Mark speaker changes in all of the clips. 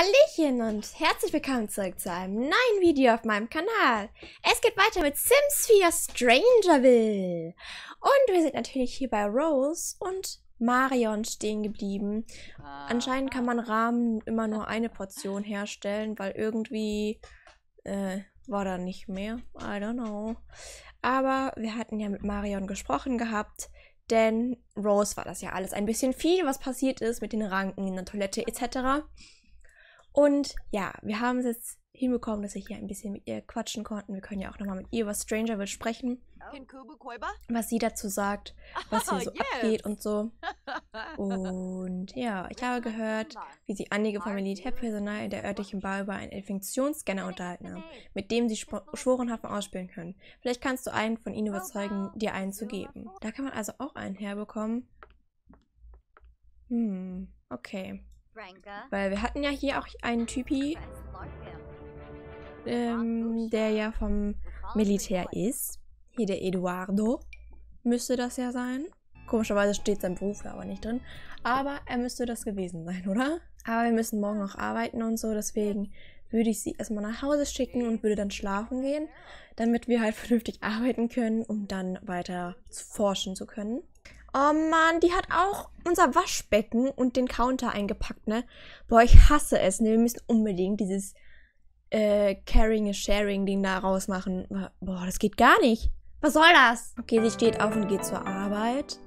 Speaker 1: Hallöchen und herzlich willkommen zurück zu einem neuen Video auf meinem Kanal. Es geht weiter mit Sims 4 Strangerville. Und wir sind natürlich hier bei Rose und Marion stehen geblieben. Anscheinend kann man Rahmen immer nur eine Portion herstellen, weil irgendwie äh, war da nicht mehr. I don't know. Aber wir hatten ja mit Marion gesprochen gehabt, denn Rose war das ja alles ein bisschen viel, was passiert ist mit den Ranken in der Toilette etc. Und ja, wir haben es jetzt hinbekommen, dass wir hier ein bisschen mit ihr quatschen konnten. Wir können ja auch nochmal mit ihr über Strangerville sprechen. Was sie dazu sagt, was hier so abgeht und so. Und ja, ich habe gehört, wie sie einige vom Militärpersonal in der örtlichen Bar über einen Infektionsscanner unterhalten haben, mit dem sie Schworenhafen ausspielen können. Vielleicht kannst du einen von ihnen überzeugen, dir einen zu geben. Da kann man also auch einen herbekommen. Hm, okay. Weil wir hatten ja hier auch einen Typi, ähm, der ja vom Militär ist. Hier der Eduardo. Müsste das ja sein. Komischerweise steht sein Beruf da aber nicht drin. Aber er müsste das gewesen sein, oder? Aber wir müssen morgen noch arbeiten und so, deswegen würde ich sie erstmal nach Hause schicken und würde dann schlafen gehen, damit wir halt vernünftig arbeiten können, um dann weiter forschen zu können. Oh Mann, die hat auch unser Waschbecken und den Counter eingepackt, ne? Boah, ich hasse es, ne? Wir müssen unbedingt dieses äh, Caring is Sharing Ding da rausmachen. Boah, das geht gar nicht. Was soll das? Okay, sie steht auf und geht zur Arbeit.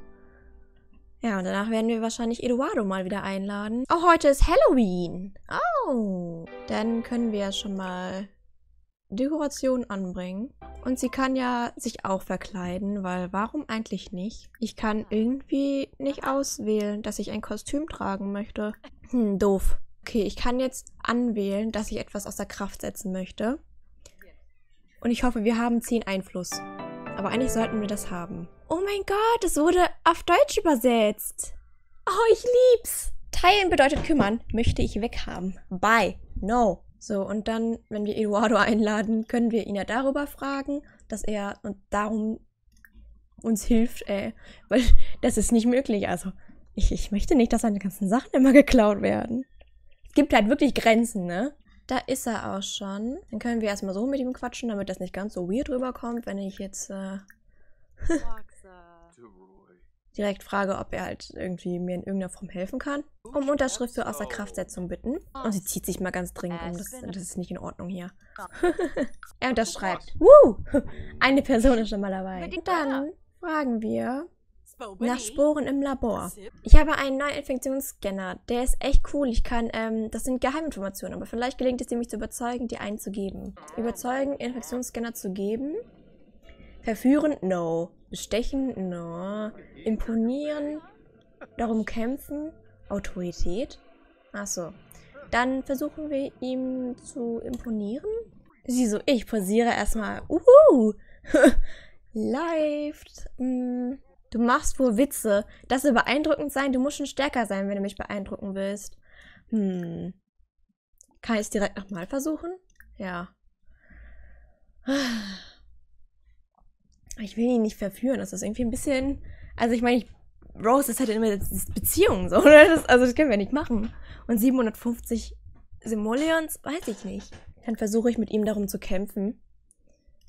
Speaker 1: Ja, und danach werden wir wahrscheinlich Eduardo mal wieder einladen. Oh, heute ist Halloween. Oh. Dann können wir ja schon mal Dekoration anbringen. Und sie kann ja sich auch verkleiden, weil warum eigentlich nicht? Ich kann irgendwie nicht auswählen, dass ich ein Kostüm tragen möchte. Hm, doof. Okay, ich kann jetzt anwählen, dass ich etwas aus der Kraft setzen möchte. Und ich hoffe, wir haben 10 Einfluss. Aber eigentlich sollten wir das haben. Oh mein Gott, es wurde auf Deutsch übersetzt. Oh, ich lieb's. Teilen bedeutet kümmern. Möchte ich weghaben. Bye. No. So, und dann, wenn wir Eduardo einladen, können wir ihn ja darüber fragen, dass er und darum uns hilft, äh, weil das ist nicht möglich. Also, ich, ich möchte nicht, dass seine ganzen Sachen immer geklaut werden. Es gibt halt wirklich Grenzen, ne? Da ist er auch schon. Dann können wir erstmal so mit ihm quatschen, damit das nicht ganz so weird rüberkommt, wenn ich jetzt äh, direkt frage, ob er halt irgendwie mir in irgendeiner Form helfen kann. Um Unterschrift für Außerkraftsetzung bitten. Und sie zieht sich mal ganz dringend um. Das, das ist nicht in Ordnung hier. er unterschreibt. Woo! Eine Person ist schon mal dabei. Und dann fragen wir nach Sporen im Labor. Ich habe einen neuen Infektionsscanner. Der ist echt cool. Ich kann, ähm, das sind Geheiminformationen, aber vielleicht gelingt es dir, mich zu überzeugen, dir einen zu geben. Überzeugen, Infektionsscanner zu geben. Verführen? No. Bestechen? No. Imponieren? Darum kämpfen? Autorität? Achso. Dann versuchen wir ihm zu imponieren. Sie so, ich posiere erstmal. Uhu! Live. Mm. Du machst wohl Witze. Das soll beeindruckend sein. Du musst schon stärker sein, wenn du mich beeindrucken willst. Hm. Kann ich es direkt nochmal versuchen? Ja. Ich will ihn nicht verführen. Das ist irgendwie ein bisschen. Also, ich meine, ich, Rose ist halt immer Beziehung, so? Das, also, das können wir nicht machen. Und 750 Simoleons, weiß ich nicht. Dann versuche ich mit ihm darum zu kämpfen.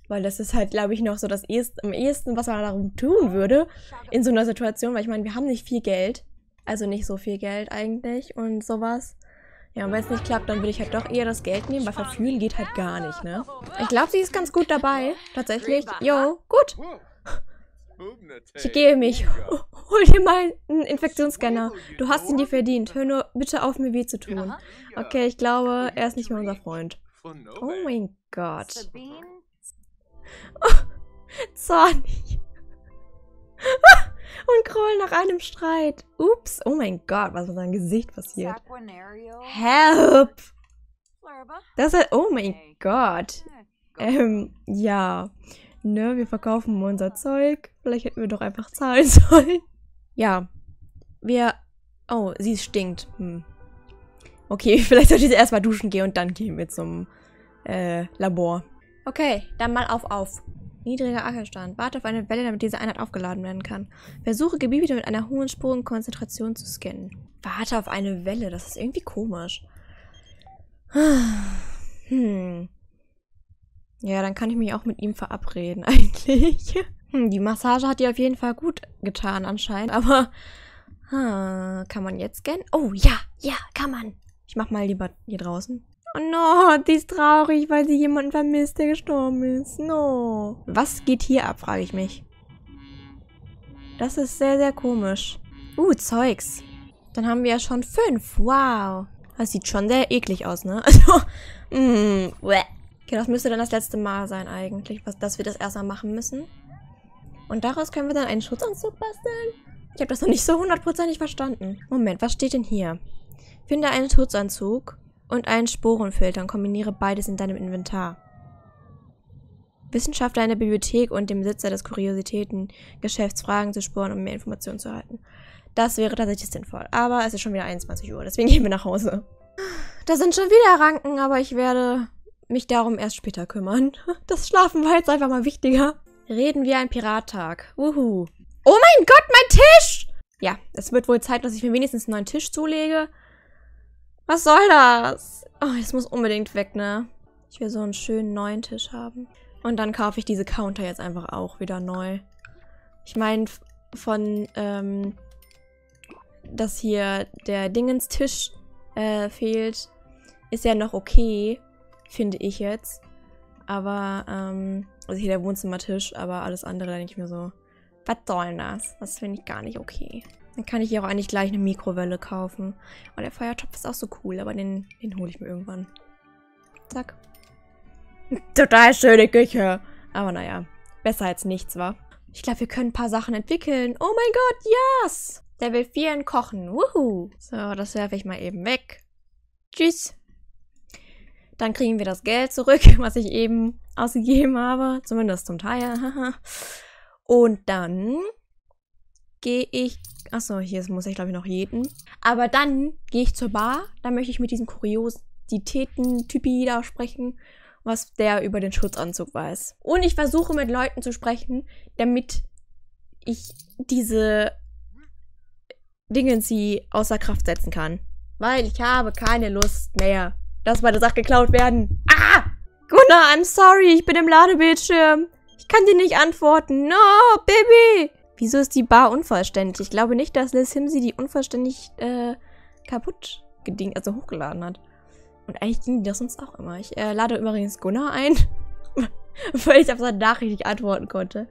Speaker 1: Weil das ist halt, glaube ich, noch so das ehest, am ehesten, was man darum tun würde in so einer Situation. Weil ich meine, wir haben nicht viel Geld. Also nicht so viel Geld eigentlich und sowas. Ja, und wenn es nicht klappt, dann will ich halt doch eher das Geld nehmen, weil verführen geht halt gar nicht, ne? Ich glaube, sie ist ganz gut dabei. Tatsächlich. Jo, gut. Ich gehe mich. Hol dir mal einen Infektionsscanner. Du hast ihn dir verdient. Hör nur bitte auf, mir weh zu tun. Okay, ich glaube, er ist nicht mehr unser Freund. Oh mein Gott. Oh, zornig. und Kroll nach einem Streit. Ups. Oh mein Gott, was mit seinem Gesicht passiert. Help! Das ist, oh mein Gott. Ähm, ja. Ne, wir verkaufen unser Zeug. Vielleicht hätten wir doch einfach zahlen sollen. Ja. Wir, oh, sie stinkt. Hm. Okay, vielleicht sollte ich erstmal duschen gehen und dann gehen wir zum, äh, Labor. Okay, dann mal auf, auf. Niedriger Ackerstand. Warte auf eine Welle, damit diese Einheit aufgeladen werden kann. Versuche Gebiete mit einer hohen Spurenkonzentration zu scannen. Warte auf eine Welle. Das ist irgendwie komisch. Hm. Ja, dann kann ich mich auch mit ihm verabreden, eigentlich. Hm, die Massage hat dir auf jeden Fall gut getan, anscheinend. Aber hm, kann man jetzt scannen? Oh, ja, ja, kann man. Ich mach mal lieber hier draußen. Oh no, die ist traurig, weil sie jemanden vermisst, der gestorben ist. No. Was geht hier ab, frage ich mich. Das ist sehr, sehr komisch. Uh, Zeugs. Dann haben wir ja schon fünf. Wow. Das sieht schon sehr eklig aus, ne? Also, mm, Okay, das müsste dann das letzte Mal sein eigentlich, was, dass wir das erstmal machen müssen. Und daraus können wir dann einen Schutzanzug basteln? Ich habe das noch nicht so hundertprozentig verstanden. Moment, was steht denn hier? Finde einen Schutzanzug und einen Sporenfilter und kombiniere beides in deinem Inventar. Wissenschaftler in der Bibliothek und dem Besitzer des Kuriositäten-Geschäfts Fragen zu Sporen, um mehr Informationen zu erhalten. Das wäre tatsächlich sinnvoll. Aber es ist schon wieder 21 Uhr, deswegen gehen wir nach Hause. Da sind schon wieder Ranken, aber ich werde mich darum erst später kümmern. Das Schlafen war jetzt einfach mal wichtiger. Reden wir ein Pirattag. Wuhu. Oh mein Gott, mein Tisch! Ja, es wird wohl Zeit, dass ich mir wenigstens einen neuen Tisch zulege. Was soll das? Oh, das muss unbedingt weg, ne? Ich will so einen schönen neuen Tisch haben. Und dann kaufe ich diese Counter jetzt einfach auch wieder neu. Ich meine, von, ähm, dass hier der Dingenstisch äh, fehlt, ist ja noch okay, finde ich jetzt. Aber, ähm, also hier der Wohnzimmertisch, aber alles andere denke ich mir so, was soll das? Das finde ich gar nicht okay. Dann kann ich hier auch eigentlich gleich eine Mikrowelle kaufen. Und der Feuertopf ist auch so cool, aber den, den hole ich mir irgendwann. Zack. Total schöne Küche. Aber naja, besser als nichts, wa? Ich glaube, wir können ein paar Sachen entwickeln. Oh mein Gott, yes! Level 4 in Kochen. Wuhu. So, das werfe ich mal eben weg. Tschüss. Dann kriegen wir das Geld zurück, was ich eben ausgegeben habe. Zumindest zum Teil. Und dann gehe ich... Achso, hier muss ich glaube ich noch jeden. Aber dann gehe ich zur Bar. Da möchte ich mit diesem Kuriositäten-Typi da sprechen, was der über den Schutzanzug weiß. Und ich versuche mit Leuten zu sprechen, damit ich diese Dingens sie außer Kraft setzen kann. Weil ich habe keine Lust mehr, dass meine Sachen geklaut werden. Ah! Gunnar, I'm sorry, ich bin im Ladebildschirm. Ich kann dir nicht antworten. No, Baby! Wieso ist die Bar unvollständig? Ich glaube nicht, dass Liz Himsey die unvollständig äh, kaputt gedingt, also hochgeladen hat. Und eigentlich ging das sonst auch immer. Ich äh, lade übrigens Gunnar ein, weil ich auf seine Nachricht nicht antworten konnte.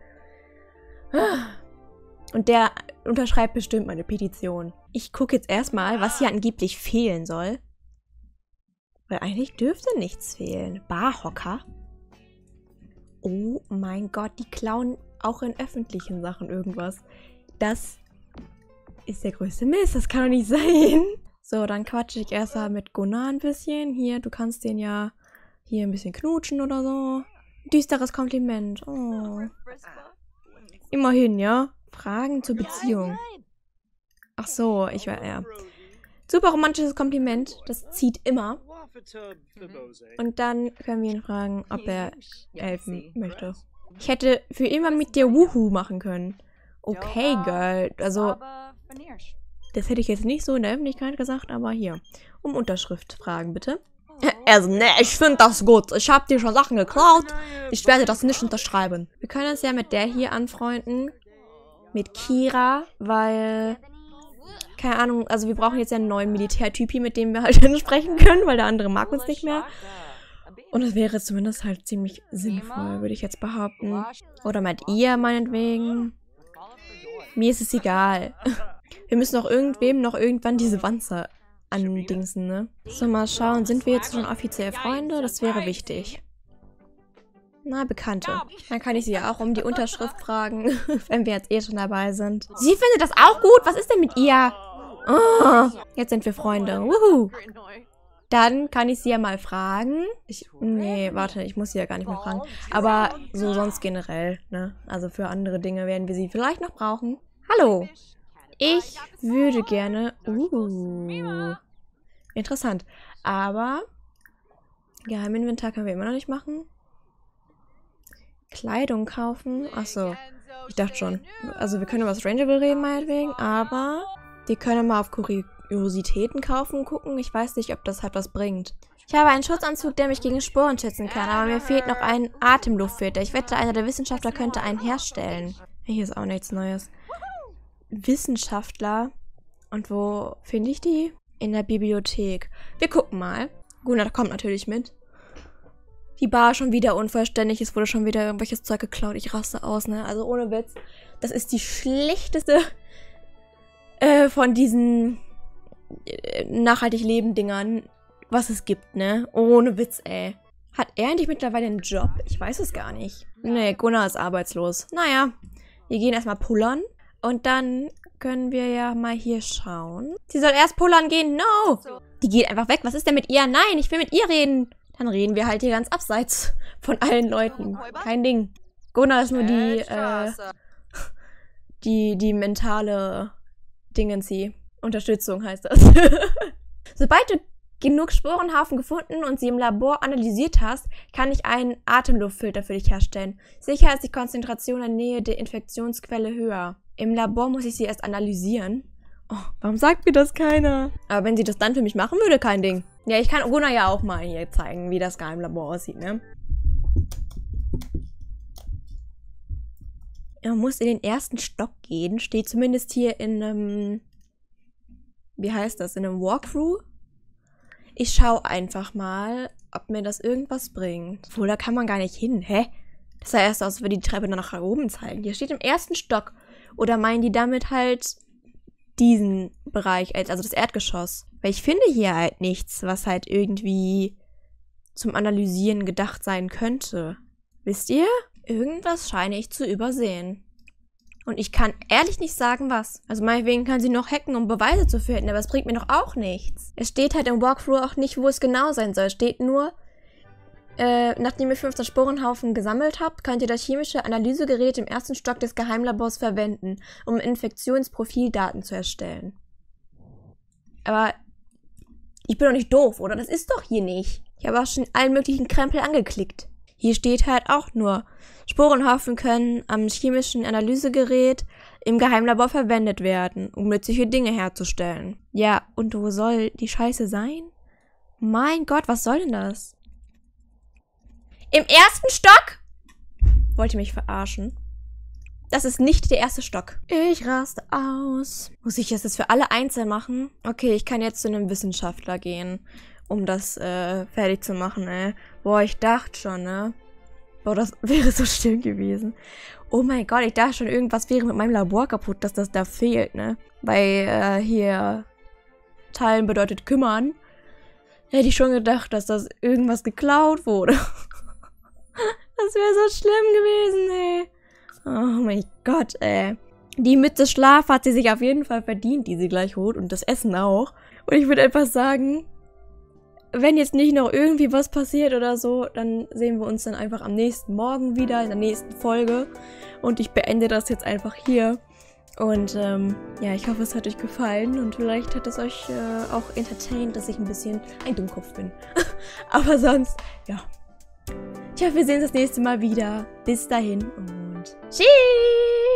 Speaker 1: Und der unterschreibt bestimmt meine Petition. Ich gucke jetzt erstmal, was hier angeblich fehlen soll. Weil eigentlich dürfte nichts fehlen. Barhocker? Oh mein Gott, die klauen auch in öffentlichen Sachen irgendwas. Das ist der größte Mist, das kann doch nicht sein. So, dann quatsche ich erstmal mit Gunnar ein bisschen. Hier, du kannst den ja hier ein bisschen knutschen oder so. Düsteres Kompliment. Oh. Immerhin, ja. Fragen zur Beziehung. Ach so, ich war, ja. Super romantisches Kompliment. Das zieht immer. Und dann können wir ihn fragen, ob er helfen möchte. Ich hätte für immer mit dir Wuhu machen können. Okay, Girl. Also, das hätte ich jetzt nicht so in der Öffentlichkeit gesagt, aber hier. Um Unterschrift fragen, bitte. Also, ne, ich finde das gut. Ich habe dir schon Sachen geklaut. Ich werde das nicht unterschreiben. Wir können uns ja mit der hier anfreunden mit Kira, weil, keine Ahnung, also wir brauchen jetzt ja einen neuen Militärtypi, mit dem wir halt sprechen können, weil der andere mag uns nicht mehr. Und es wäre zumindest halt ziemlich sinnvoll, würde ich jetzt behaupten. Oder mit ihr meinetwegen. Mir ist es egal. Wir müssen auch irgendwem noch irgendwann diese Wanze andingsen, ne? So, mal schauen. Sind wir jetzt schon offiziell Freunde? Das wäre wichtig. Na, Bekannte. Dann kann ich sie ja auch um die Unterschrift fragen, wenn wir jetzt eh schon dabei sind. Sie findet das auch gut? Was ist denn mit ihr? Oh, jetzt sind wir Freunde. Wuhu. Dann kann ich sie ja mal fragen. Ich, nee, warte, ich muss sie ja gar nicht mehr fragen. Aber so sonst generell, ne? Also für andere Dinge werden wir sie vielleicht noch brauchen. Hallo. Ich würde gerne... Uh, interessant. Aber Geheiminventar können wir immer noch nicht machen. Kleidung kaufen. Achso, ich dachte schon. Also wir können über Strangeable reden, meinetwegen, aber die können mal auf Kuri Kuriositäten kaufen gucken. Ich weiß nicht, ob das halt was bringt. Ich habe einen Schutzanzug, der mich gegen Sporen schützen kann, aber mir fehlt noch ein Atemluftfilter. Ich wette, einer der Wissenschaftler könnte einen herstellen. Hier ist auch nichts Neues. Wissenschaftler. Und wo finde ich die? In der Bibliothek. Wir gucken mal. Gunnar kommt natürlich mit. Die Bar schon wieder unvollständig. Es wurde schon wieder irgendwelches Zeug geklaut. Ich raste aus, ne? Also ohne Witz. Das ist die schlechteste äh, von diesen nachhaltig leben Dingern, was es gibt, ne? Ohne Witz, ey. Hat er eigentlich mittlerweile einen Job? Ich weiß es gar nicht. Nee, Gunnar ist arbeitslos. Naja, wir gehen erstmal pullern. Und dann können wir ja mal hier schauen. Sie soll erst pullern gehen. No! Die geht einfach weg. Was ist denn mit ihr? Nein, ich will mit ihr reden. Dann reden wir halt hier ganz abseits von allen Leuten. Kein Ding. Gunnar ist nur die, äh, die, die mentale Dingensie. Unterstützung heißt das. Sobald du genug Sporenhaufen gefunden und sie im Labor analysiert hast, kann ich einen Atemluftfilter für dich herstellen. Sicher ist die Konzentration in der Nähe der Infektionsquelle höher. Im Labor muss ich sie erst analysieren. Oh, warum sagt mir das keiner? Aber wenn sie das dann für mich machen würde, kein Ding. Ja, ich kann Gunnar ja auch mal hier zeigen, wie das Geheimlabor aussieht, ne? Er muss in den ersten Stock gehen. Steht zumindest hier in einem. Wie heißt das? In einem Walkthrough? Ich schaue einfach mal, ob mir das irgendwas bringt. Obwohl, da kann man gar nicht hin. Hä? Das sah erst aus, als würde die Treppe dann nach oben zeigen. Hier steht im ersten Stock. Oder meinen die damit halt diesen Bereich, also das Erdgeschoss? Weil ich finde hier halt nichts, was halt irgendwie zum Analysieren gedacht sein könnte. Wisst ihr? Irgendwas scheine ich zu übersehen. Und ich kann ehrlich nicht sagen, was. Also meinetwegen kann sie noch hacken, um Beweise zu finden, aber es bringt mir doch auch nichts. Es steht halt im Walkthrough auch nicht, wo es genau sein soll. Es steht nur, äh, nachdem ihr 15 Sporenhaufen gesammelt habt, könnt ihr das chemische Analysegerät im ersten Stock des Geheimlabors verwenden, um Infektionsprofildaten zu erstellen. Aber ich bin doch nicht doof, oder? Das ist doch hier nicht. Ich habe auch schon allen möglichen Krempel angeklickt. Hier steht halt auch nur, Sporenhaufen können am chemischen Analysegerät im Geheimlabor verwendet werden, um nützliche Dinge herzustellen. Ja, und wo soll die Scheiße sein? Mein Gott, was soll denn das? Im ersten Stock? Wollt ihr mich verarschen? Das ist nicht der erste Stock. Ich raste aus. Muss ich das jetzt für alle einzeln machen? Okay, ich kann jetzt zu einem Wissenschaftler gehen um das äh, fertig zu machen, ey. Boah, ich dachte schon, ne? Boah, das wäre so schön gewesen. Oh mein Gott, ich dachte schon, irgendwas wäre mit meinem Labor kaputt, dass das da fehlt, ne? Weil äh, hier teilen bedeutet kümmern. Hätte ich schon gedacht, dass das irgendwas geklaut wurde. das wäre so schlimm gewesen, ey. Oh mein Gott, ey. Die Mütze Schlaf hat sie sich auf jeden Fall verdient, die sie gleich holt. Und das Essen auch. Und ich würde einfach sagen, wenn jetzt nicht noch irgendwie was passiert oder so, dann sehen wir uns dann einfach am nächsten Morgen wieder in der nächsten Folge. Und ich beende das jetzt einfach hier. Und ähm, ja, ich hoffe, es hat euch gefallen und vielleicht hat es euch äh, auch entertained, dass ich ein bisschen ein Dummkopf bin. Aber sonst, ja. Ich hoffe, wir sehen uns das nächste Mal wieder. Bis dahin und tschüss!